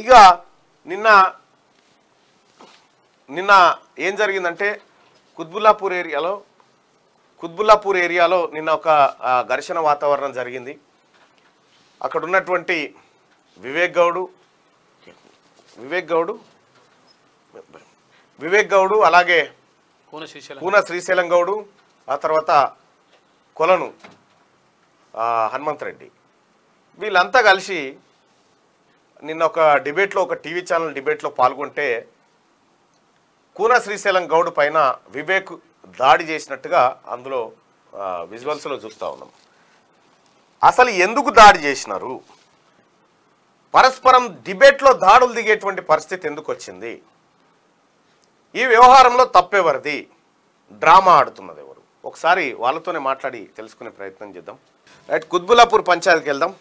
ఇక నిన్న నిన్న ఏం జరిగిందంటే కుత్బుల్లాపూర్ ఏరియాలో కుత్బుల్లాపూర్ ఏరియాలో నిన్న ఒక ఘర్షణ వాతావరణం జరిగింది. అక్కడ ఉన్నటువంటి వివేక్ గౌడు వివేక్ గౌడు వివేక్ గౌడు అలాగే కోన శ్రీశైలం. గౌడు ఆ తర్వాత కొలను హనుమంత్ రెడ్డి. వీళ్ళంతా కలిసి నిన్న ఒక డిబేట్లో ఒక టీవీ ఛానల్ డిబేట్లో పాల్గొంటే కూన శ్రీశైలం గౌడ్ పైన వివేక్ దాడి చేసినట్టుగా అందులో విజువల్స్లో చూస్తూ ఉన్నాం. అసలు ఎందుకు దాడి చేసినారు? పరస్పరం డిబేట్లో దాడులు దిగేటువంటి పరిస్థితి ఎందుకు వచ్చింది? ఈ వ్యవహారంలో తప్పెవరిది? డ్రామా ఆడుతున్నది ఎవరు? ఒకసారి వాళ్ళతోనే మాట్లాడి తెలుసుకునే ప్రయత్నం చేద్దాం. రైట్ కుత్బులాపూర్ పంచాయతీకి వెళ్దాం.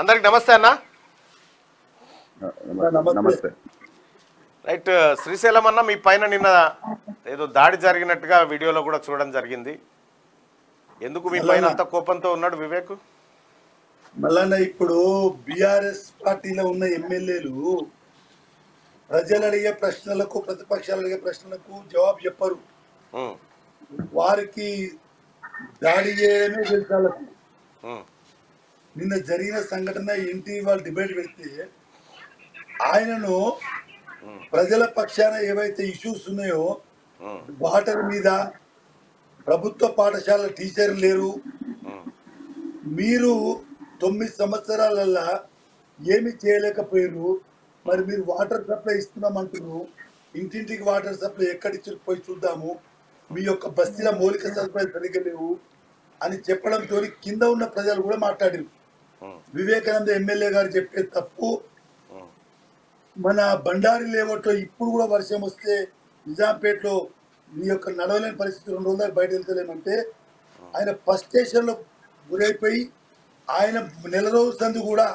అందరికి నమస్తే అన్న. నమస్తే. రైట్ శ్రీశైలం అన్న మీ పైన నిన్న ఏదో దాడి జరిగినట్టుగా వీడియోలో కూడా చూడడం జరిగింది. ఎందుకు మీ పైన అంత కోపంతో ఉన్నాడు వివేక్? మల్లన్న ఇప్పుడు బిఆర్ఎస్ పార్టీలో ఉన్న ఎమ్మెల్యేలు ప్రజలు అడిగే ప్రశ్నలకు ప్రతిపక్షాలు అడిగే ప్రశ్నలకు జవాబు చెప్పరు. వారికి దాడి చేయడమే తెలుసు నిన్న జరిగిన సంఘటన ఏంటి వాళ్ళు డిబేట్ పెడితే ఆయనను ప్రజల పక్షాన ఏవైతే ఇష్యూస్ ఉన్నాయో వాటర్ మీద ప్రభుత్వ పాఠశాల టీచర్లు లేరు. మీరు తొమ్మిది సంవత్సరాలల్లా ఏమి చేయలేకపోయారు మరి మీరు వాటర్ సప్లై ఇస్తున్నామంటున్నారు. ఇంటింటికి వాటర్ సప్లై ఎక్కడిచ్చి పోయి చూద్దాము. మీ యొక్క బస్తీల మౌలిక సదుపాయాలు సరిగ్గా లేవు అని చెప్పడంతో కింద ఉన్న ప్రజలు కూడా మాట్లాడారు వివేకానంద ఎమ్మెల్యే గారు చెప్పే తప్పు మన బండారి లేవట్లో ఇప్పుడు కూడా వర్షం వస్తే నిజాంపేటలో మీ యొక్క నడవలేని పరిస్థితి రెండు రోజులు బయట వెళ్తలేమంటే ఆయన ఫస్ట్ స్టేషన్లో గురైపోయి ఆయన నెల రోజుల సంది కూడా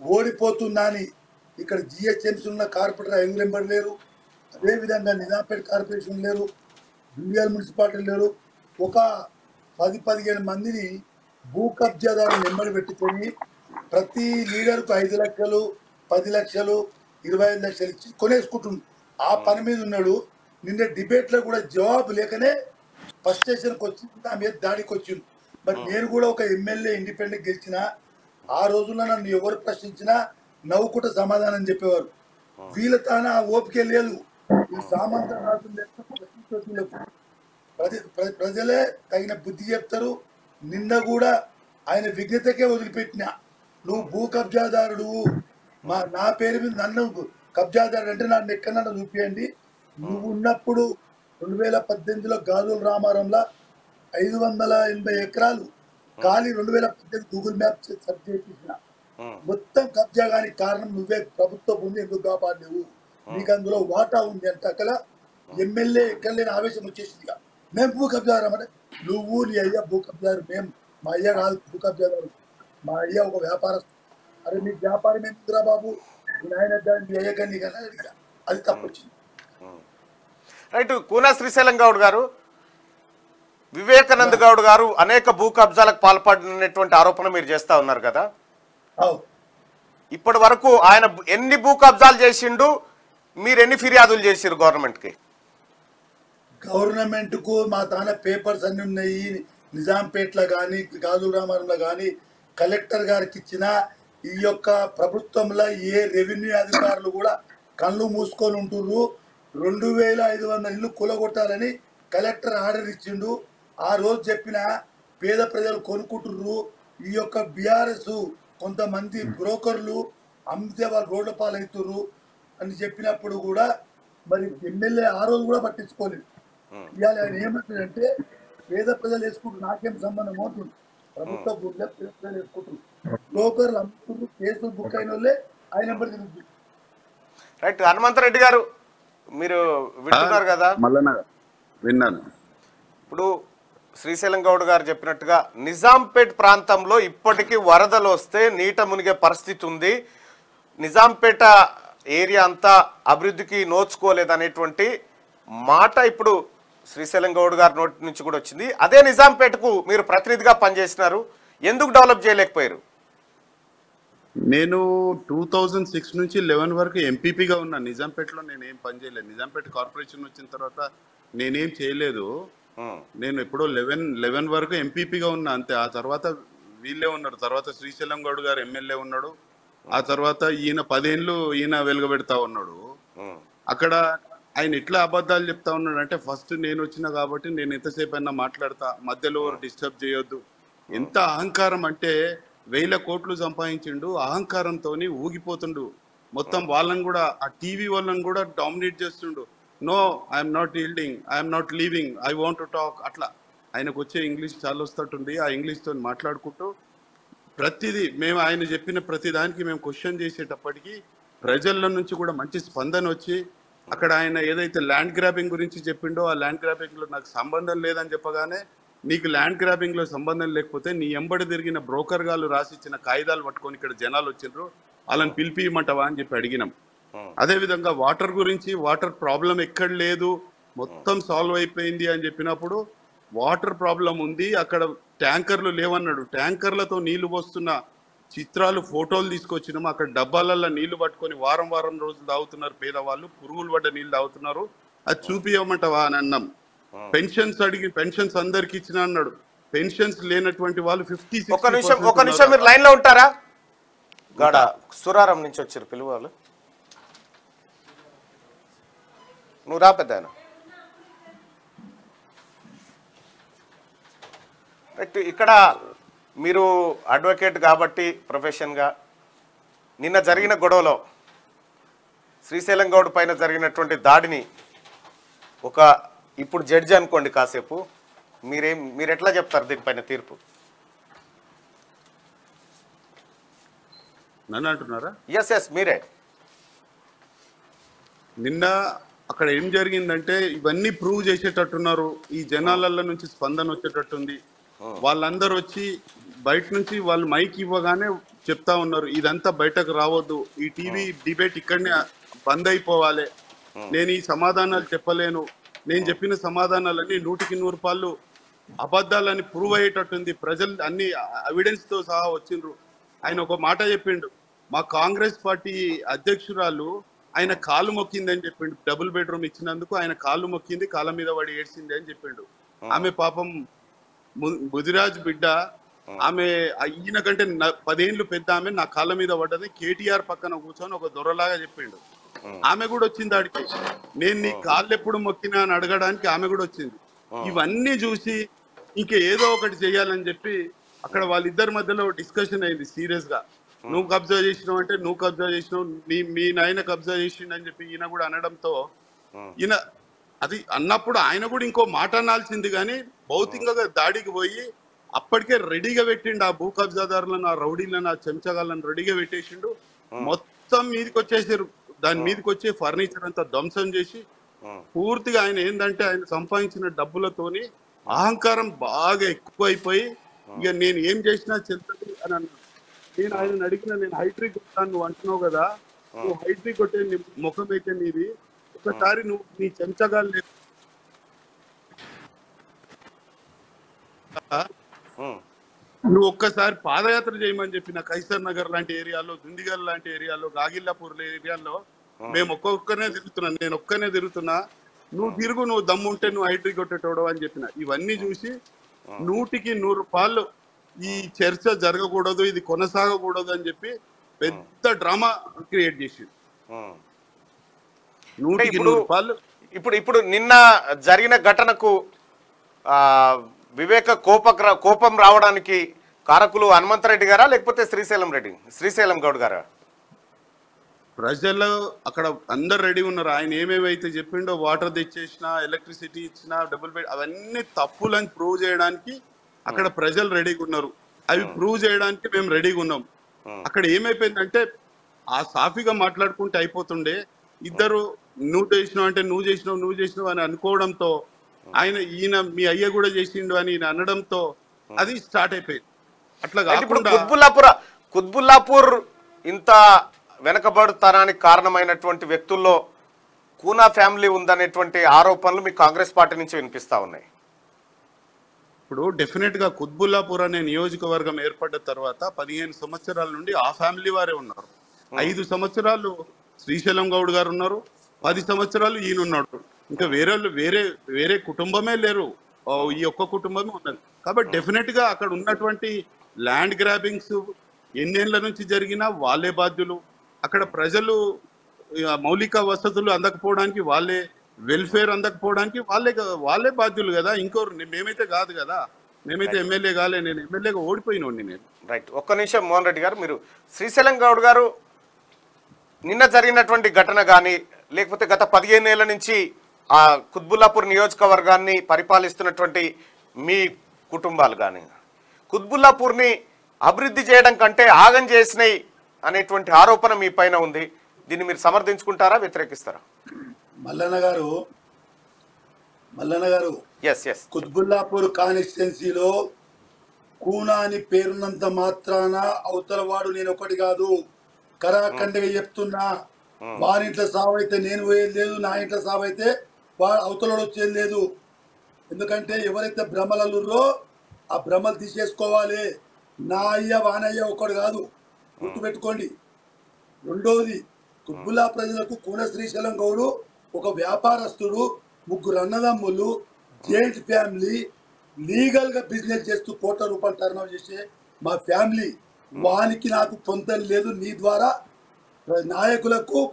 ఓడిపోతున్నా అని ఇక్కడ జిహెచ్ఎంసీ ఉన్న కార్పొరేటర్ ఎంగులెంబర్ లేరు. అదేవిధంగా నిజాంపేట కార్పొరేషన్ లేరు. దుండియాల మున్సిపాలిటీ లేరు. ఒక పది పదిహేను మందిని భూ కబ్జాదారులు నెమ్మడి పెట్టుకొని ప్రతి లీడర్కు ఐదు లక్షలు పది లక్షలు ఇరవై ఐదు లక్షలు ఇచ్చి కొనేసుకుంటుంది. ఆ పని మీద ఉన్నాడు. నిన్న డిబేట్లో కూడా జవాబు లేకనే ఫస్ట్ స్టేషన్కి వచ్చి నా మీద దాడికి వచ్చింది మరి నేను కూడా ఒక ఎమ్మెల్యే ఇండిపెండెంట్ గెలిచిన ఆ రోజుల్లో నన్ను ఎవరు ప్రశ్నించినా నవ్వుకుంటూ సమాధానం చెప్పేవారు. వీళ్ళ తాన ఆ ఓపిక లేదు. సామంత ప్ర- ప్రజలే తగిన బుద్ధి చెప్తారు. నిన్న కూడా ఆయన విజ్ఞతకే వదిలిపెట్టిన నువ్వు భూ కబ్జాదారుడు మా నా పేరు మీద నన్ను కబ్జాదారుడు అంటే నన్ను ఎక్కడన్నా చూపియండి. నువ్వు ఉన్నప్పుడు రెండు వేల పద్దెనిమిదిలో గాజుల రామారంలో ఐదు వందల ఎనభై ఎకరాలు ఖాళీ రెండు వేల పద్దెనిమిది గూగుల్ మ్యాప్ సెర్చ్ ఉమ్, మొత్తం కబ్జా కాని కారణం నువ్వే ప్రభుత్వ భూమి ఎందుకు కాపాడలేవు నీకు అందులో వాటా ఉంది అంటే అక్కడ ఎమ్మెల్యే ఎక్కడ లేని ఆవేశం వచ్చేసింది. మేము భూ కబ్జాదారు అంటే నువ్వు నీ అయ్యా భూ మేము మా అయ్య కాదు భూ మా అయ్య ఒక వ్యాపారస్తు. అరే మీ వ్యాపారం ఎందుకురా బాబు? మీ నాయన మీ అయ్య కానీ అది తప్పు వచ్చింది. రైట్ కూన శ్రీశైలం గౌడ్ గారు వివేకానంద్ గౌడ్ గారు అనేక భూ కబ్జాలకు పాల్పడినటువంటి ఆరోపణ మీరు చేస్తా ఉన్నారు కదా? ఇప్పటి వరకు ఆయన ఎన్ని భూ కబ్జాలు చేసిండు మీరు ఎన్ని ఫిర్యాదులు చేసిరు గవర్నమెంట్కి గవర్నమెంట్కు మా తాన పేపర్స్ అన్ని ఉన్నాయి నిజాంపేటలో కానీ గాజు రామారంలో కానీ కలెక్టర్ గారికి ఇచ్చిన ఈ యొక్క ప్రభుత్వంలో ఏ రెవెన్యూ అధికారులు కూడా కళ్ళు మూసుకొని ఉంటుర్రు. రెండు వేల ఐదు వందల ఇల్లు కూలగొట్టాలని కలెక్టర్ ఆర్డర్ ఇచ్చిండు. ఆ రోజు చెప్పిన పేద ప్రజలు కొనుక్కుంటుర్రు. ఈ యొక్క బీఆర్ఎస్ కొంతమంది బ్రోకర్లు అమ్మితే వాళ్ళు రోడ్ల పాలవుతున్నారు అని చెప్పినప్పుడు కూడా మరి ఎమ్మెల్యే ఆ రోజు కూడా పట్టించుకోలేదు. ఇవాళ ఆయన ఏమంటాడంటే పేద ప్రజలు వేసుకుంటారు నాకేం సంబంధం అవుతుంది ప్రభుత్వ భూమిలో పేద ప్రజలు వేసుకుంటారు బ్రోకర్లు అమ్ముతున్నారు కేసులు బుక్ అయిన వాళ్ళే ఆయన నెంబర్ తిరుగుతుంది రైట్ హనుమంతరెడ్డి గారు మీరు వింటున్నారు కదా? మల్లన్న విన్నాను. ఇప్పుడు శ్రీశైలం గౌడ్ గారు చెప్పినట్టుగా నిజాంపేట్ ప్రాంతంలో ఇప్పటికీ వరదలు వస్తే నీట మునిగే పరిస్థితి ఉంది. నిజాంపేట ఏరియా అంతా అభివృద్ధికి నోచుకోలేదనేటువంటి మాట ఇప్పుడు శ్రీశైలం గౌడ్ గారి నోటి నుంచి కూడా వచ్చింది. అదే నిజాంపేటకు మీరు ప్రతినిధిగా పనిచేసినారు. ఎందుకు డెవలప్ చేయలేకపోయారు? నేను టూ థౌజండ్ సిక్స్ నుంచి లెవెన్ వరకు ఎంపీపీగా ఉన్నా. నిజాంపేటలో నేనేం పని చేయలేదు. నిజాంపేట కార్పొరేషన్ వచ్చిన తర్వాత నేనేం చేయలేదు. నేను ఎప్పుడో లెవెన్ లెవెన్ వరకు ఎంపీపీగా ఉన్నా. అంతే. ఆ తర్వాత వీళ్ళే ఉన్నారు. తర్వాత శ్రీశైలం గౌడ్ గారు ఎమ్మెల్యే ఉన్నాడు. ఆ తర్వాత ఈయన పదేళ్ళు ఈయన వెలుగబెడతా ఉన్నాడు. అక్కడ ఆయన ఎట్లా అబద్ధాలు చెప్తా ఉన్నాడు అంటే ఫస్ట్ నేను వచ్చిన కాబట్టి నేను ఎంతసేపు అయినా మాట్లాడతా మధ్యలో డిస్టర్బ్ చేయొద్దు. ఎంత అహంకారం అంటే వేల కోట్లు సంపాదించిండు అహంకారంతో ఊగిపోతుండు. మొత్తం వాళ్ళని కూడా ఆ టీవీ వాళ్ళని కూడా డామినేట్ చేస్తుండు. No I'm not yielding I'm not leaving I want to talk అట్లా. ఆయనకు వచ్చే ఇంగ్లీష్ చాలా వస్తట్టుంది ఆ ఇంగ్లీష్తో మాట్లాడుకుంటూ ప్రతిదీ మేము ఆయన చెప్పిన ప్రతి దానికి మేము క్వశ్చన్ చేసేటప్పటికి ప్రజల నుంచి కూడా మంచి స్పందన వచ్చి అక్కడ ఆయన ఏదైతే ల్యాండ్ గ్రాబింగ్ గురించి చెప్పిండో ఆ ల్యాండ్ గ్రాబింగ్లో నాకు సంబంధం లేదని చెప్పగానే నీకు ల్యాండ్ గ్రాబింగ్లో సంబంధం లేకపోతే నీ ఎంబడి తిరిగిన బ్రోకర్ గాలు రాసిచ్చిన కాగితాలు పట్టుకొని ఇక్కడ జనాలు వచ్చిండ్రు. వాళ్ళని పిలిపియమంటావా అని చెప్పి అడిగినాం. ఉమ్, అదే విధంగా వాటర్ గురించి వాటర్ ప్రాబ్లం ఎక్కడ లేదు మొత్తం సాల్వ్ అయిపోయింది అని చెప్పినప్పుడు వాటర్ ప్రాబ్లం ఉంది అక్కడ ట్యాంకర్లు లేవన్నాడు. ట్యాంకర్లతో నీళ్ళు పోస్తున్న చిత్రాలు ఫోటోలు తీసుకొచ్చినాం అక్కడ డబ్బాలలో నీళ్ళు పట్టుకొని వారం వారం రోజులు తాగుతున్నారు పేదవాళ్ళు. పురుగులు పడ్డ నీళ్ళు తాగుతున్నారు. అది చూపియమంటావా అని అన్నాం. పెన్షన్స్ అడిగి పెన్షన్స్ అందరికి ఇచ్చిన అన్నాడు. పెన్షన్స్ లేనటువంటి వాళ్ళు ఫిఫ్టీ ఒక నిమిషం ఒక నిమిషం మీరు లైన్లో ఉంటారా? గాడ సురారం నుంచి వచ్చారు పిలువ వాళ్ళు నువ్వు రా పెద్ద ఇక్కడ మీరు అడ్వకేట్ కాబట్టి ప్రొఫెషన్గా నిన్న జరిగిన గొడవలో శ్రీశైలం గౌడ్ పైన జరిగినటువంటి దాడిని ఒక ఇప్పుడు జడ్జి అనుకోండి కాసేపు మీరేం మీరు ఎట్లా చెప్తారు దీనిపైన తీర్పు? నన్ను అంటున్నారా? ఎస్ ఎస్ మీరే. నిన్న అక్కడ ఏం జరిగిందంటే ఇవన్నీ ప్రూవ్ చేసేటట్టున్నారు. ఈ జనాలల్ల నుంచి స్పందన వచ్చేటట్టుంది. వాళ్ళందరూ వచ్చి బయట నుంచి వాళ్ళు మైక్ ఇవ్వగానే చెప్తా ఉన్నారు ఇదంతా బయటకు రావద్దు. ఈ టీవీ డిబేట్ ఇక్కడనే బంద్ అయిపోవాలి. నేను ఈ సమాధానాలు చెప్పలేను. నేను చెప్పిన సమాధానాలన్నీ నూటికి నూరు పాళ్ళు అబద్ధాలని ప్రూవ్ అయ్యేటట్టుంది. ప్రజలు అన్ని ఎవిడెన్స్తో సహా వచ్చిండ్రు. ఆయన ఒక మాట చెప్పిండు. మా కాంగ్రెస్ పార్టీ అధ్యక్షురాలు ఆయన కాలు మొక్కింది అని చెప్పిండు. డబుల్ బెడ్రూమ్ ఇచ్చినందుకు ఆయన కాలు మొక్కింది కాళ్ళ మీద పడి ఏడ్చింది అని చెప్పిండు. ఆమె పాపం ముదిరాజ్ బిడ్డ ఆమె ఈయన కంటే పదేండ్లు పెద్ద ఆమె నా కాళ్ళ మీద పడ్డది. కేటీఆర్ పక్కన కూర్చొని ఒక దొరలాగా చెప్పిండు. ఆమె కూడా వచ్చింది ఆడికి. నేను నీ కాళ్ళు ఎప్పుడు మొక్కినా అని అడగడానికి ఆమె కూడా వచ్చింది. ఇవన్నీ చూసి ఇంక ఏదో ఒకటి చేయాలని చెప్పి అక్కడ వాళ్ళిద్దరి మధ్యలో డిస్కషన్ అయింది సీరియస్గా నువ్వు కబ్జా చేసినావు అంటే నువ్వు కబ్జా చేసినావు. నీ మీ నాయన కబ్జా చేసిండు అని చెప్పి ఈయన కూడా అనడంతో ఈయన అది అన్నప్పుడు ఆయన కూడా ఇంకో మాట అనాల్సింది కానీ భౌతికంగా దాడికి పోయి అప్పటికే రెడీగా పెట్టిండు ఆ భూ కబ్జాదారులను ఆ రౌడీలను ఆ చెంచగాళ్ళను రెడీగా పెట్టేసిండు. మొత్తం మీదకి వచ్చేసారు. దాని మీదకి వచ్చే ఫర్నిచర్ అంతా ధ్వంసం చేసి పూర్తిగా ఆయన ఏంటంటే ఆయన సంపాదించిన డబ్బులతోని అహంకారం బాగా ఎక్కువైపోయి ఇక నేను ఏం చేసినా చెల్తుంది అని అన్నాడు నేను ఆయన అడిగిన నేను హైట్రీ కొట్టాను నువ్వు అంటున్నావు కదా నువ్వు హైట్రీ కొట్టే నీ ముఖం అయితే నీది. ఒకసారి నువ్వు నీ ఉమ్, నువ్వు ఒక్కసారి పాదయాత్ర చేయమని చెప్పిన కైసర్ నగర్ లాంటి ఏరియాలో దుందిగల్ లాంటి ఏరియాలో గాగిల్లాపూర్ ఏరియాలో మేము ఒక్కొక్కనే తిరుగుతున్నా. నేను ఒక్కనే తిరుగుతున్నా. నువ్వు తిరుగు నువ్వు దమ్ముంటే నువ్వు హైట్రీ కొట్టేటోడు అని చెప్పిన. ఇవన్నీ చూసి నూటికి నూరు పాళ్ళు ఈ చర్చ జరగకూడదు ఇది కొనసాగకూడదు అని చెప్పి పెద్ద డ్రామా క్రియేట్ చేసి ఉమ్. నూటికి నూరు పాళ్ళు ఇప్పుడు ఇప్పుడు నిన్న జరిగిన ఘటనకు ఆ, వివేక కోపక కోపం రావడానికి కారకులు హనుమంతరెడ్డి గారా లేకపోతే శ్రీశైలం రెడ్డి? శ్రీశైలం గౌడ్ గారా? ప్రజలు అక్కడ అందరు రెడీ ఉన్నారు. ఆయన ఏమేమైతే చెప్పిండో వాటర్ తెచ్చేసిన ఎలక్ట్రిసిటీ ఇచ్చిన డబుల్ బెడ్ అవన్నీ తప్పులని ప్రూవ్ చేయడానికి అక్కడ ప్రజలు రెడీగా ఉన్నారు. అవి ప్రూవ్ చేయడానికి మేము రెడీగా ఉన్నాం. అక్కడ ఏమైపోయిందంటే ఆ సాఫీగా మాట్లాడుకుంటే అయిపోతుండే. ఇద్దరు నువ్వు చేసినావు అంటే నువ్వు చేసినావు నువ్వు చేసినావు అని అనుకోవడంతో ఆయన ఈయన మీ అయ్య కూడా చేసిండు అని ఈయన అనడంతో అది స్టార్ట్ అయిపోయింది. అట్లా కాకుండా కుత్బుల్లాపూర్ కుత్బుల్లాపూర్ ఇంత వెనకబడుతనానికి కారణమైనటువంటి వ్యక్తుల్లో కూనా ఫ్యామిలీ ఉందనేటువంటి ఆరోపణలు మీకు కాంగ్రెస్ పార్టీ నుంచి వినిపిస్తా ఉన్నాయి. ఇప్పుడు డెఫినెట్గా కుత్బుల్లాపూర్ అనే నియోజకవర్గం ఏర్పడ్డ తర్వాత పదిహేను సంవత్సరాల నుండి ఆ ఫ్యామిలీ వారే ఉన్నారు. ఐదు సంవత్సరాలు శ్రీశైలం గౌడ్ గారు ఉన్నారు. పది సంవత్సరాలు ఈయన ఉన్నాడు ఇంకా వేరే వాళ్ళు వేరే వేరే కుటుంబమే లేరు. ఈ ఒక్క కుటుంబమే ఉన్నది. కాబట్టి డెఫినెట్గా అక్కడ ఉన్నటువంటి ల్యాండ్ గ్రాబింగ్స్ ఎన్నేళ్ళ నుంచి జరిగినా వాళ్ళే బాధ్యులు. అక్కడ ప్రజలు మౌలిక వసతులు అందకపోవడానికి వాళ్ళే వెల్ఫేర్ అందకపోవడానికి వాళ్ళే వాళ్ళే బాధ్యులు కదా. ఇంకోరు మేమైతే కాదు కదా. మేమైతే ఎమ్మెల్యే కాలే నేను ఎమ్మెల్యేగా ఓడిపోయినోడిని నేను. రైట్ ఒక్క నిమిషం మోహన్ రెడ్డి గారు మీరు శ్రీశైలం గౌడ్ గారు నిన్న జరిగినటువంటి ఘటన కానీ లేకపోతే గత పదిహేను ఏళ్ళ నుంచి ఆ కుత్బుల్లాపూర్ నియోజకవర్గాన్ని పరిపాలిస్తున్నటువంటి మీ కుటుంబాలు కానీ కుత్బుల్లాపూర్ని అభివృద్ధి చేయడం కంటే ఆగం చేసినాయి అనేటువంటి ఆరోపణ మీ పైన ఉంది. దీన్ని మీరు సమర్థించుకుంటారా వ్యతిరేకిస్తారా? మల్లన్న గారు మల్లన్న గారు ఎస్ ఎస్ కుత్బుల్లాపూర్ కాన్స్టిట్యున్సీలో కూనా అని పేరున్నంత మాత్రాన అవతల వాడు నేను ఒకటి కాదు. కరాఖండగా చెప్తున్నా వారింట్లో సావైతే నేను పోయేది లేదు నా ఇంట్లో సావైతే వా అవతలడు లేదు. ఎందుకంటే ఎవరైతే భ్రమలలుర్రో ఆ భ్రమలు తీసేసుకోవాలి. నా అయ్య వానయ్య ఒకడు కాదు. గుర్తుపెట్టుకోండి రెండవది కుబ్బులా ప్రజలకు కూన శ్రీశైలం గౌడు ఒక వ్యాపారస్తుడు ముగ్గురు అన్నదమ్ములు జైంట్ ఫ్యామిలీ లీగల్గా బిజినెస్ చేస్తూ కోట్ల రూపాయలు టర్న్ చేసే మా ఫ్యామిలీ. వానికి నాకు పొంతలు లేదు. నీ ద్వారా నాయకులకు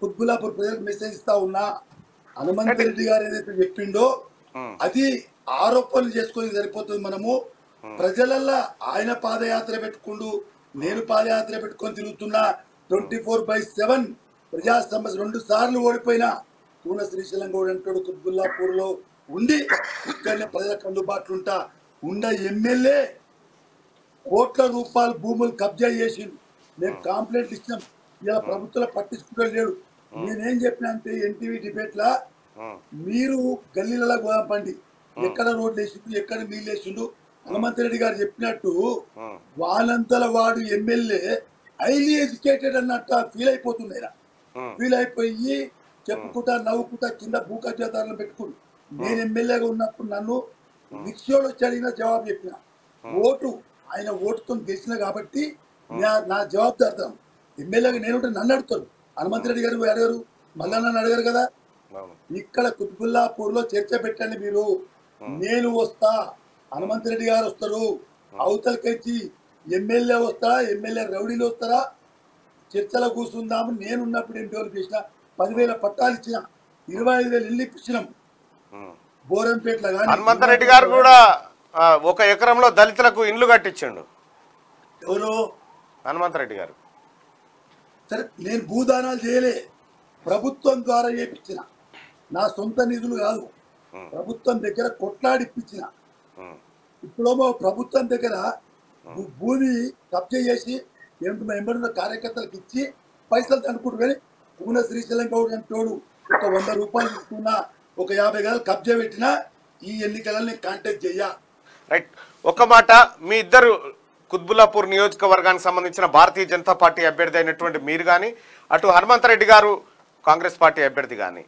కుత్బులాపూర్ ప్రజలకు మెసేజ్ ఇస్తా ఉన్నా. హనుమంత్ రెడ్డి గారు ఏదైతే చెప్పిండో అది ఆరోపణలు చేసుకొని సరిపోతుంది మనము. ప్రజలల్లా ఆయన పాదయాత్ర పెట్టుకుండు నేను పాదయాత్ర పెట్టుకొని తిరుగుతున్నా ట్వంటీ ఫోర్ బై సెవెన్ ప్రజా సమస్య రెండు సార్లు ఓడిపోయినా కూన శ్రీశైలం గౌడ్ అంటాడు కుత్బుల్లాపూర్లో ఉండి ఇక్కడనే ప్రజలకు అందుబాటులో ఉంటా ఉండ ఎమ్మెల్యే కోట్ల రూపాయల భూములు కబ్జా చేసిండు. మేము కంప్లైంట్ ఇచ్చినాం. ఇలా ప్రభుత్వం పట్టించుకుంటూ లేడు నేనేం చెప్పినా అంటే ఎన్టీవీ డిబేట్ లా మీరు గల్లీలలో గోదాం పండి ఎక్కడ రోడ్లు వేసిండు ఎక్కడ నీళ్ళు వేసిండు హనుమంత్ రెడ్డి గారు చెప్పినట్టు వాళ్ళంతల వాడు ఎమ్మెల్యే హైలీ ఎడ్యుకేటెడ్ అన్నట్టు ఫీల్ అయిపోతుంది ఆయన ఫీల్ అయిపోయి చెప్పుకుంటా నవ్వుకుంటా కింద భూకబ్జాదారులు పెట్టుకుని నేను ఎమ్మెల్యేగా ఉన్నప్పుడు నన్ను వచ్చి అడిగిన జవాబు చెప్పిన. ఓటు ఆయన ఓటుతో గెలిచిన కాబట్టి నా- నా జవాబుదార్థం ఎమ్మెల్యేగా నేను నన్ను అడుగుతారు హనుమంత్ రెడ్డి గారు అడగారు మళ్ళా నన్ను అడగారు కదా? ఇక్కడ కుత్బుల్లాపూర్లో చర్చ పెట్టండి మీరు. నేను వస్తా హనుమంత్ రెడ్డి గారు వస్తారు. అవతలకెచ్చి ఎమ్మెల్యే వస్తా ఎమ్మెల్యే రౌడీలు వస్తారా? చర్చలో కూర్చుందాము. నేనున్నప్పుడు ఏం డెవలప్ చేసిన పదివేల పట్టాలు ఇచ్చిన. ఇరవై ఐదు వేలు ఇల్లు ఇప్పించినాం. బోరంపేటలో కానీ హనుమంతరెడ్డి గారు కూడా ఒక ఎకరంలో దళితులకు ఇండ్లు కట్టించిండు. ఎవరు? హనుమంతరెడ్డి గారు. సరే నేను భూదానాలు చేయలే. ప్రభుత్వం ద్వారా చేయించిన నా సొంత నిధులు కాదు. ప్రభుత్వం దగ్గర కొట్లాడి ఇప్పించిన ఉమ్, ఇప్పుడేమో ప్రభుత్వం దగ్గర భూమి కబ్జా చేసి ఎంబడిన కార్యకర్తలకు ఇచ్చి పైసలు అనుకుంటు కానీ పూన శ్రీశైలం గౌడ్ అంటోడు ఒక వంద రూపాయలు తీసుకున్నా ఒక యాభై గదాలు కబ్జా పెట్టినా ఈ ఎన్నికలలో నేను కాంటాక్ట్ చెయ్యా. రైట్. ఒక మాట మీ ఇద్దరు కుత్బుల్లాపూర్ నియోజకవర్గానికి సంబంధించిన భారతీయ జనతా పార్టీ అభ్యర్థి అయినటువంటి మీరు కానీ అటు హనుమంతరెడ్డి గారు కాంగ్రెస్ పార్టీ అభ్యర్థి కానీ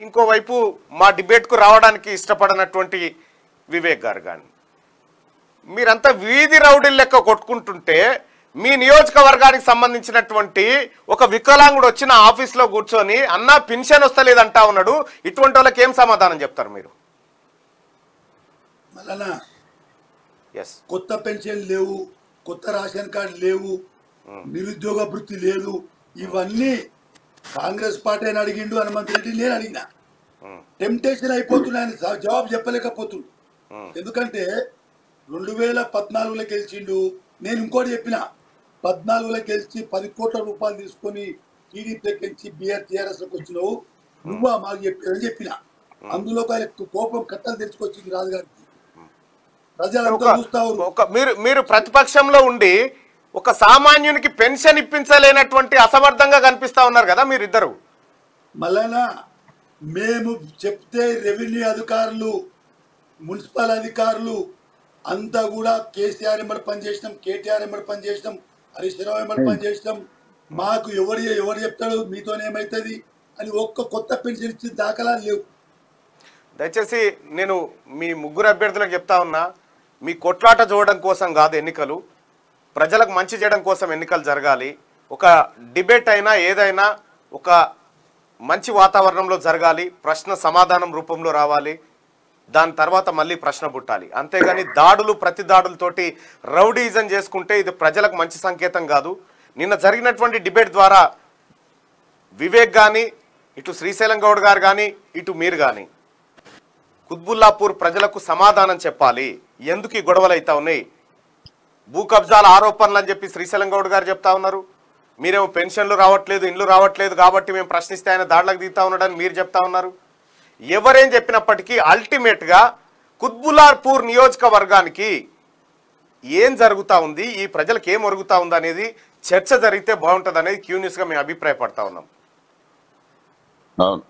ఇంకోవైపు మా డిబేట్కు రావడానికి ఇష్టపడనటువంటి వివేక్ గారు కానీ మీరంతా వీధి రౌడీల లెక్క కొట్టుకుంటుంటే మీ నియోజకవర్గానికి సంబంధించినటువంటి ఒక వికలాంగుడు వచ్చిన ఆఫీస్లో కూర్చొని అన్న పెన్షన్ వస్తలేదంటా ఉన్నాడు. ఇటువంటి వాళ్ళకి ఏం సమాధానం చెప్తారు మీరు? కొత్త పెన్షన్ లేవు. కొత్త రేషన్ కార్డు లేవు నిరుద్యోగ వృత్తి లేదు. ఇవన్నీ కాంగ్రెస్ పార్టీ అని అడిగిండు హనుమంత్ రెడ్డి నేను అడిగిన. టెంప్టేషన్ అయిపోతున్నాయని జవాబు చెప్పలేకపోతుండు. ఎందుకంటే రెండు వేల పద్నాలుగులో గెలిచిండు. నేను ఇంకోటి చెప్పిన పద్నాలుగులో గెలిచి పది కోట్ల రూపాయలు తీసుకొని టీడీపీ ఎక్కించి బీఆర్ టీఆర్ఎస్లోకి వచ్చినావు నువ్వా మాకు చెప్పారని చెప్పిన. అందులో కోపం కట్టలు తెచ్చుకొచ్చింది రాజుగారికి. ఒక- మీరు మీరు ప్రతిపక్షంలో ఉండి ఒక సామాన్యునికి పెన్షన్ ఇప్పించలేనటువంటి అసమర్థంగా కనిపిస్తా ఉన్నారు కదా మీరిద్దరు. మళ్ళా మేము చెప్తే రెవెన్యూ అధికారులు మున్సిపల్ అధికారులు అంతా కూడా కేసీఆర్ ఎంబడి పనిచేసినాం కేటీఆర్ ఎంబడి పనిచేసినాం హరీష్ రావు ఎంబడి పనిచేసినాం మాకు ఎవరు ఎవరు చెప్తాడు? మీతోనేమవుతుంది అని ఒక్క కొత్త పెన్షన్ ఇచ్చిన దాఖలాలు లేవు. దయచేసి నేను మీ ముగ్గురు అభ్యర్థులకు చెప్తా ఉన్నా. మీ కొట్లాట చూడడం కోసం కాదు ఎన్నికలు. ప్రజలకు మంచి చేయడం కోసం ఎన్నికలు జరగాలి. ఒక డిబేట్ అయినా ఏదైనా ఒక మంచి వాతావరణంలో జరగాలి. ప్రశ్న సమాధానం రూపంలో రావాలి. దాని తర్వాత మళ్ళీ ప్రశ్న పుట్టాలి. అంతేగాని దాడులు ప్రతి దాడులతోటి రౌడీజం చేసుకుంటే ఇది ప్రజలకు మంచి సంకేతం కాదు. నిన్న జరిగినటువంటి డిబేట్ ద్వారా వివేక్ కానీ ఇటు శ్రీశైలం గౌడ్ గారు కానీ ఇటు మీరు కానీ కుత్బుల్లాపూర్ ప్రజలకు సమాధానం చెప్పాలి. ఎందుకు ఈ గొడవలు అవుతా ఉన్నాయి? భూ కబ్జాల ఆరోపణలు అని చెప్పి శ్రీశైలం గౌడ్ గారు చెప్తా ఉన్నారు. మీరేమో పెన్షన్లు రావట్లేదు ఇండ్లు రావట్లేదు కాబట్టి మేము ప్రశ్నిస్తే ఆయన దాడులకు దిగుతా ఉన్నాడని మీరు చెప్తా ఉన్నారు. ఎవరేం చెప్పినప్పటికీ అల్టిమేట్గా కుత్బుల్లాపూర్ నియోజకవర్గానికి ఏం జరుగుతూ ఉంది ఈ ప్రజలకు ఏం ఒరుగుతూ ఉంది అనేది చర్చ జరిగితే బాగుంటుంది అనేది క్యూనియస్గా మేము అభిప్రాయపడతా ఉన్నాం. అవును.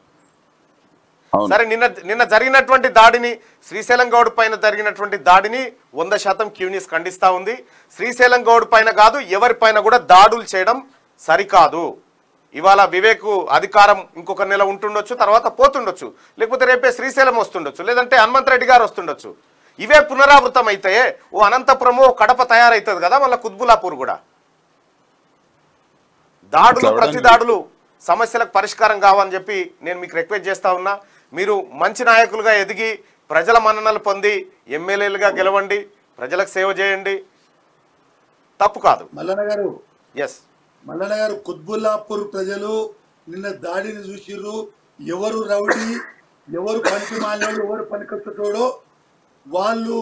సరే నిన్న నిన్న జరిగినటువంటి దాడిని శ్రీశైలం గౌడ్ పైన జరిగినటువంటి దాడిని వంద శాతం క్యూనిస్ ఖండిస్తా ఉంది. శ్రీశైలం గౌడ్ పైన కాదు ఎవరి పైన కూడా దాడులు చేయడం సరికాదు. ఇవాళ వివేక్ అధికారం ఇంకొక నెల ఉంటుండొచ్చు తర్వాత పోతుండొచ్చు. లేకపోతే రేపే శ్రీశైలం వస్తుండొచ్చు లేదంటే హనుమంత్ రెడ్డి గారు వస్తుండొచ్చు. ఇవే పునరావృతం అయితే ఓ అనంతపురము కడప తయారవుతుంది కదా మళ్ళీ కుత్బులాపూర్ కూడా. దాడులు ప్రతి దాడులు సమస్యలకు పరిష్కారం కావాలని చెప్పి నేను మీకు రిక్వెస్ట్ చేస్తా ఉన్నా. మీరు మంచి నాయకులుగా ఎదిగి ప్రజల మన్ననలు పొంది ఎమ్మెల్యేలుగా గెలవండి ప్రజలకు సేవ చేయండి. తప్పు కాదు. మల్లన్న గారు. ఎస్ మల్లన్న గారు కుత్బుల్లాపూర్ ప్రజలు నిన్న దాడిని చూసిర్రు. ఎవరు రౌడీ ఎవరు పనికి మాలినోడు ఎవరు పనికొచ్చటోడో వాళ్ళు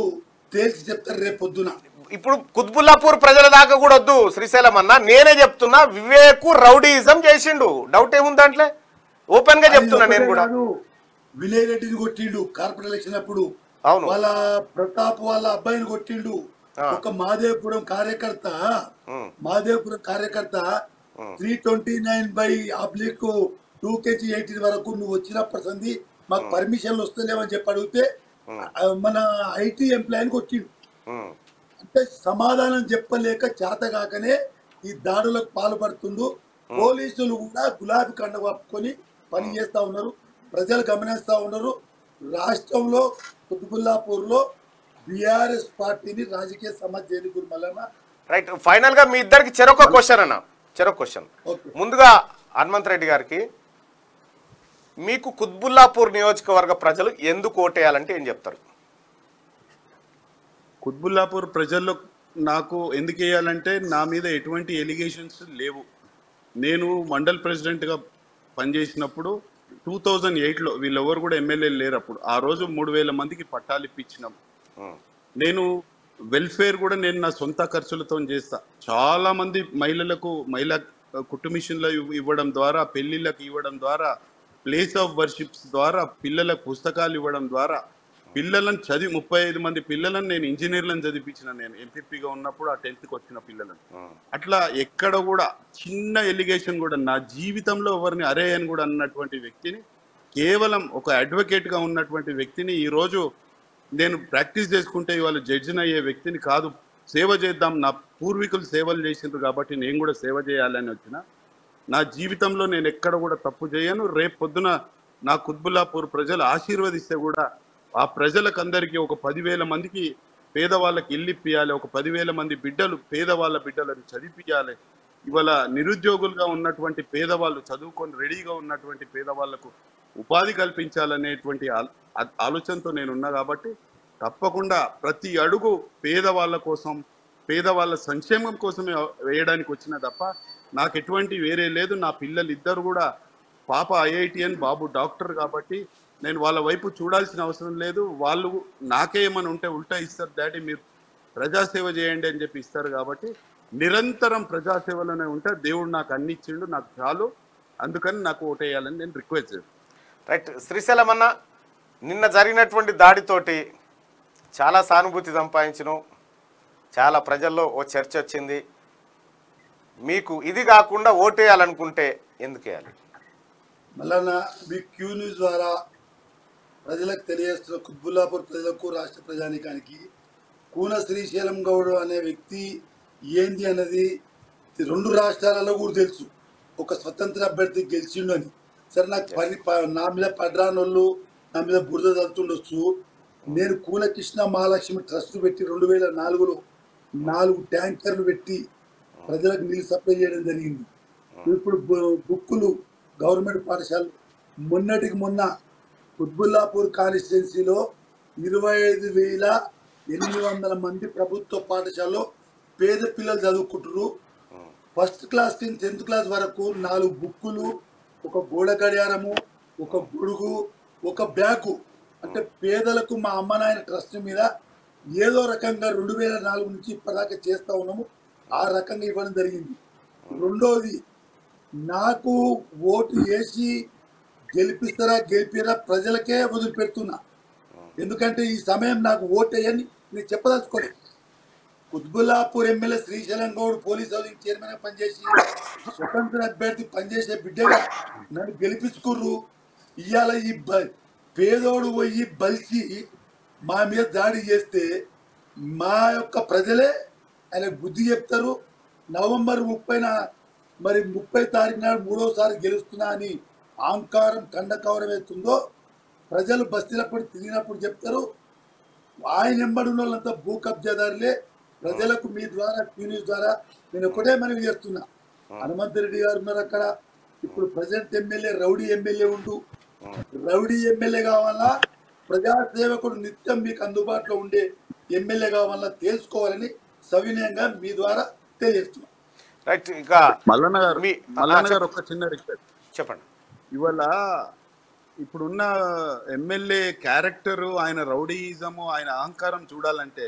తేల్చి చెప్తారు రేపు పొద్దున. ఇప్పుడు కుత్బుల్లాపూర్ ప్రజల దాకా కూడా వద్దు శ్రీశైలం అన్న. నేనే చెప్తున్నా వివేకు రౌడీయిజం చేసిండు. డౌట్ ఏముంది దాంట్లో? ఓపెన్గా చెప్తున్నా నేను కూడా. వినయ్ రెడ్డిని కొట్టిండు కార్పొరేట్ ఎలక్షన్ అప్పుడు. అవును. వాళ్ళ ప్రతాప్ వాళ్ళ అబ్బాయిని కొట్టిండు. ఒక మాదేపురం కార్యకర్త ఉమ్, మాదేపురం కార్యకర్త three twenty nine by oblique two KG eighteen వరకు నువ్వు వచ్చినప్పటి సంది మాకు పర్మిషన్లు వస్తలేవని చెప్పి అడిగితే మన ఐటీ ఎంప్లాయీని కొట్టిండు. అంటే సమాధానం చెప్పలేక చేతగాకనే ఈ దాడులకు పాల్పడుతుండు. పోలీసులు కూడా గులాబీ కండ కప్పుకొని పని చేస్తా ఉన్నారు. ప్రజలు గమనిస్తా ఉన్నారు రాష్ట్రంలో కుతుబుల్లాపూర్లో బిఆర్ఎస్ పార్టీని రాజకీయ ఎన్నికలు మల్లన్న. రైట్ ఫైనల్గా మీ ఇద్దరికి చెరొక క్వశ్చన్ అన్న. చెరొక క్వశ్చన్ ఓకే ముందుగా హనుమంత్ రెడ్డి గారికి మీకు కుత్బుల్లాపూర్ నియోజకవర్గ ప్రజలు ఎందుకు ఓటేయాలంటే ఏం చెప్తారు? కుత్బుల్లాపూర్ ప్రజల్లో నాకు ఎందుకు వేయాలంటే నా మీద ఎటువంటి ఎలిగేషన్స్ లేవు. నేను మండల్ ప్రెసిడెంట్గా పనిచేసినప్పుడు టూ థౌజండ్ ఎయిట్లో వీళ్ళెవరు కూడా ఎమ్మెల్యేలు లేరు అప్పుడు. ఆ రోజు మూడు వేల మందికి పట్టాలు ఇప్పించినాం. నేను వెల్ఫేర్ కూడా నేను నా సొంత ఖర్చులతో చేస్తా. చాలా మంది మహిళలకు మహిళా ఇవ్- ఇవ్వడం ద్వారా పెళ్ళిళ్ళకి ఇవ్వడం ద్వారా ప్లేస్ ఆఫ్ వర్షిప్స్ ద్వారా పిల్లలకు పుస్తకాలు ఇవ్వడం ద్వారా పిల్లలను చదివి ముప్పై ఐదు మంది పిల్లలను నేను ఇంజనీర్లను చదివించిన నేను ఎంపీపీగా ఉన్నప్పుడు ఆ టెన్త్కి వచ్చిన పిల్లలను. అట్లా ఎక్కడ కూడా చిన్న ఎలిగేషన్ కూడా నా జీవితంలో ఎవరిని అరే అని కూడా అన్నటువంటి వ్యక్తిని కేవలం ఒక అడ్వకేట్గా ఉన్నటువంటి వ్యక్తిని ఈ రోజు నేను ప్రాక్టీస్ చేసుకుంటే ఇవాళ జడ్జిని అయ్యే వ్యక్తిని కాదు. సేవ చేద్దాం నా పూర్వీకులు సేవలు చేసిండ్రు కాబట్టి నేను కూడా సేవ చేయాలని వచ్చిన. నా జీవితంలో నేను ఎక్కడ కూడా తప్పు చేయను. రేపు పొద్దున నా కుత్బుల్లాపూర్ ప్రజలు ఆశీర్వదిస్తే కూడా ఆ ప్రజలకు అందరికీ ఒక పదివేల మందికి పేదవాళ్ళకి ఇల్లు ఇప్పియాలి ఒక పదివేల మంది బిడ్డలు పేదవాళ్ళ బిడ్డలను చదివిపియాలి. ఇవాళ నిరుద్యోగులుగా ఉన్నటువంటి పేదవాళ్ళు చదువుకొని రెడీగా ఉన్నటువంటి పేదవాళ్ళకు ఉపాధి కల్పించాలనేటువంటి ఆ- ఆలోచనతో నేను ఉన్నా కాబట్టి తప్పకుండా ప్రతి అడుగు పేదవాళ్ళ కోసం పేదవాళ్ళ సంక్షేమం కోసమే వేయడానికి వచ్చిన తప్ప నాకు ఎటువంటి వేరే లేదు. నా పిల్లలు ఇద్దరు కూడా పాప ఐఐటిఎన్ బాబు డాక్టర్ కాబట్టి నేను వాళ్ళ వైపు చూడాల్సిన అవసరం లేదు. వాళ్ళు నాకే ఏమైనా ఉంటే ఉల్టా ఇస్తారు డాడీ మీరు ప్రజాసేవ చేయండి అని చెప్పి ఇస్తారు కాబట్టి నిరంతరం ప్రజాసేవలోనే ఉంటే దేవుడు నాకు అన్ని ఇచ్చిండు నాకు చాలు. అందుకని నాకు ఓటేయాలని నేను రిక్వెస్ట్ చేస్తాను. రైట్. శ్రీశైలం అన్న నిన్న జరిగినటువంటి దాడితోటి చాలా సానుభూతి సంపాదించను. చాలా ప్రజల్లో ఓ చర్చ వచ్చింది. మీకు ఇది కాకుండా ఓటేయాలనుకుంటే ఎందుకు వేయాలి? మల్లన్న మీ క్యూ న్యూస్ ద్వారా ప్రజలకు తెలియజేస్తున్న కుత్బుల్లాపూర్ ప్రజలకు రాష్ట్ర ప్రజానికానికి కూన శ్రీశైలం గౌడ్ అనే వ్యక్తి ఏంది అన్నది రెండు రాష్ట్రాలలో కూడా తెలుసు. ఒక స్వతంత్ర అభ్యర్థి గెలిచిండు అని. సరే నాకు పని నా మీద పడ్రానోళ్ళు నా మీద బురద చదువుతుండొచ్చు నేను కూలకృష్ణ మహాలక్ష్మి ట్రస్ట్ పెట్టి రెండు వేల నాలుగులో నాలుగు ట్యాంకర్లు పెట్టి ప్రజలకు నీళ్ళు సప్లై చేయడం జరిగింది. ఇప్పుడు బు- బుక్కులు గవర్నమెంట్ పాఠశాలలు మొన్నటికి మొన్న కుత్బుల్లాపూర్ కాన్స్టిట్యున్సీలో ఇరవై ఐదు వేల ఎనిమిది వందల మంది ప్రభుత్వ పాఠశాలలో పేద పిల్లలు చదువుకుంటారు ఫస్ట్ క్లాస్ నుంచి టెన్త్ క్లాస్ వరకు నాలుగు బుక్కులు ఒక గోడ గడియారము ఒక గొడుగు ఒక బ్యాగు. అంటే పేదలకు మా అమ్మ నాయన ట్రస్ట్ మీద ఏదో రకంగా రెండు వేల నాలుగు నుంచి ఇప్పటిదాకా చేస్తా ఉన్నాము. ఆ రకంగా ఇవ్వడం జరిగింది. రెండోది నాకు ఓటు వేసి గెలిపిస్తారా గెలిపిరా ప్రజలకే వదిలిపెడుతున్నా. ఎందుకంటే ఈ సమయం నాకు ఓటేయని నేను చెప్పదలుచుకోలేదు Quthbullapur MLA Srisailam Goud police housing chairman పనిచేసి స్వతంత్ర అభ్యర్థి పనిచేసే బిడ్డగా నన్ను గెలిపించుకుర్రు. ఇవాళ ఈ పేదోడు పోయి బలిసి మా మీద దాడి చేస్తే మా యొక్క ప్రజలే ఆయన బుద్ధి చెప్తారు. నవంబర్ ముప్పైన మరి ముప్పై తారీఖు నాడు మూడోసారి గెలుస్తున్నా అని అహంకారం కండకవరం అవుతుందో ప్రజలు బస్తీలప్పుడు తిరిగినప్పుడు చెప్తారు. ఆయన ఎంబడిన వాళ్ళంతా భూ కబ్జాదారులే. ప్రజలకు మీ ద్వారా న్యూస్ ద్వారా నేను ఒకటే మనవి చేస్తున్నా. హనుమంత్ రెడ్డి గారు ఉన్నారు అక్కడ. ఇప్పుడు ప్రజెంట్ ఎమ్మెల్యే రౌడీ ఎమ్మెల్యే ఉండు. రౌడీ ఎమ్మెల్యే కావాలా? ప్రజాసేవకుడు నిత్యం మీకు అందుబాటులో ఉండే ఎమ్మెల్యే కావాలా? తెలుసుకోవాలని సవినయంగా మీ ద్వారా తెలియజేస్తున్నా. రైట్ ఇక మల్లన్న గారు మీ- మల్లన్న ఆ, గారు ఒక చిన్న రిక్వెస్ట్. చెప్పండి. ఇవాళ ఇప్పుడున్న ఎమ్మెల్యే క్యారెక్టర్ ఆయన రౌడీయిజము ఆయన అహంకారం చూడాలంటే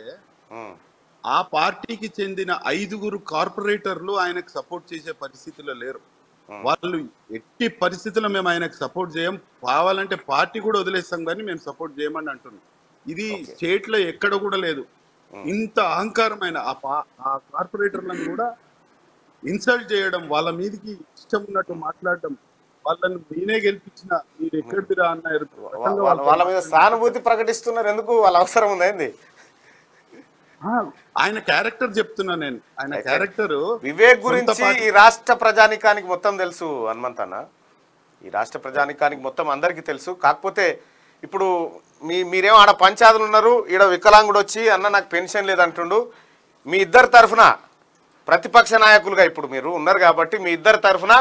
ఆ. పార్టీకి చెందిన ఐదుగురు కార్పొరేటర్లు ఆయనకు సపోర్ట్ చేసే పరిస్థితిలో లేరు. వాళ్ళు ఎట్టి పరిస్థితుల్లో మేము ఆయనకు సపోర్ట్ చేయం కావాలంటే పార్టీ కూడా వదిలేస్తాం కానీ మేము సపోర్ట్ చేయమని అంటున్నాం. ఇది స్టేట్లో ఎక్కడ కూడా లేదు. ఇంత అహంకారమైన ఆ కార్పొరేటర్లను కూడా ఇన్సల్ట్ చేయడం వాళ్ళ మీదకి ఇష్టం ఉన్నట్టు మాట్లాడడం వాళ్ళని నేనే గెలిపించిన మీరు ఎక్కడిరా అన్నారు వాళ్ళ వాళ్ళ మీద సానుభూతి ప్రకటిస్తున్నారు. ఎందుకు వాళ్ళ అవసరం ఉంది ఏంది? ఆ, ఆయన క్యారెక్టర్ చెప్తున్నా నేను. ఆయన క్యారెక్టర్ వివేక్ గురించి ఈ రాష్ట్ర ప్రజానికానికి మొత్తం తెలుసు హనుమంత్ అన్న. ఈ రాష్ట్ర ప్రజానికానికి మొత్తం అందరికీ తెలుసు. కాకపోతే ఇప్పుడు మీ మీరేమో ఆడ పంచాదులు ఉన్నారు ఈడ వికలాంగుడు వచ్చి అన్న నాకు పెన్షన్ లేదంటుండు. మీ ఇద్దరి తరఫున ప్రతిపక్ష నాయకులుగా ఇప్పుడు మీరు ఉన్నారు కాబట్టి మీ ఇద్దరి తరఫున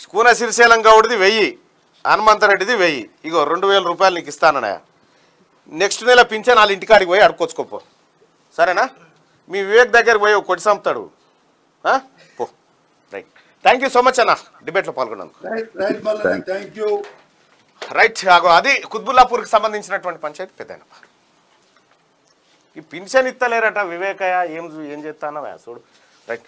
కూన శ్రీశైలం గౌడ్ది వెయ్యి హనుమంతరెడ్డిది వెయ్యి. ఇగో రెండు వేల రూపాయలు నీకు ఇస్తానన్నయ్య నెక్స్ట్ నెల పింఛన్ వాళ్ళ ఇంటికాడికి పోయి అడుక్కొచ్చుకోపో సరేనా? మీ వివేక్ దగ్గరికి పోయి కొట్టి సంపుతాడు ఆ? పో. Right. Thank you so much అన్న. డిబేట్లో పాల్గొన్నందుకు. రైట్. అది కుత్బుల్లాపూర్కి సంబంధించినటువంటి పంచాయతీ పెద్ద ఈ పింఛన్ ఇస్తలేరట వివేకయ్య ఏం ఏం చేస్తానవా చూడు. రైట్.